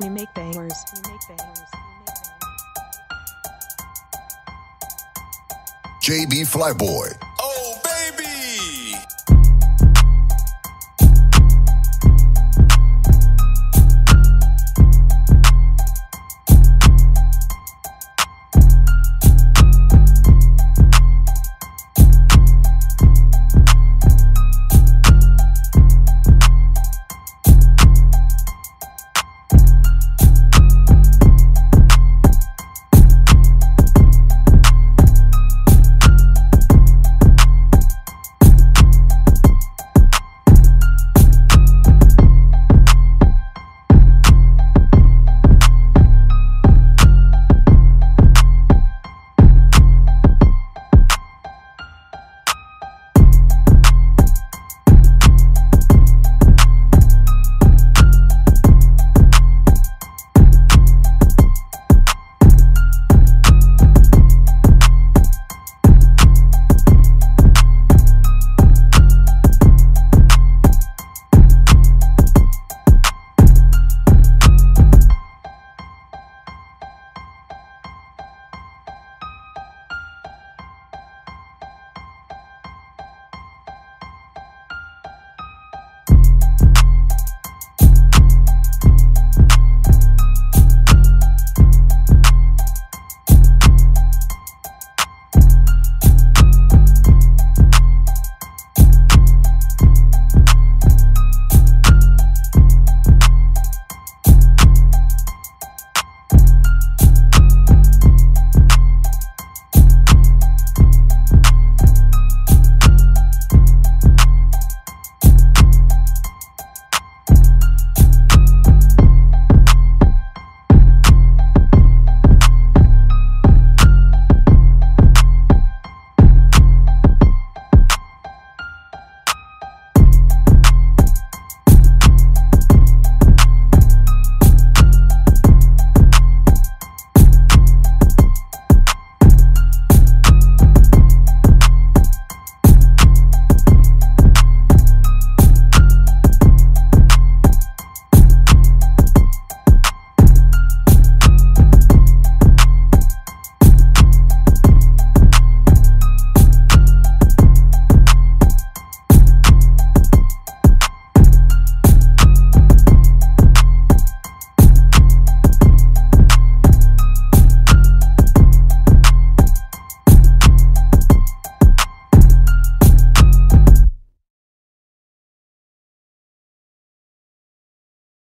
We make bangers. We make bangers. JB Flyboy.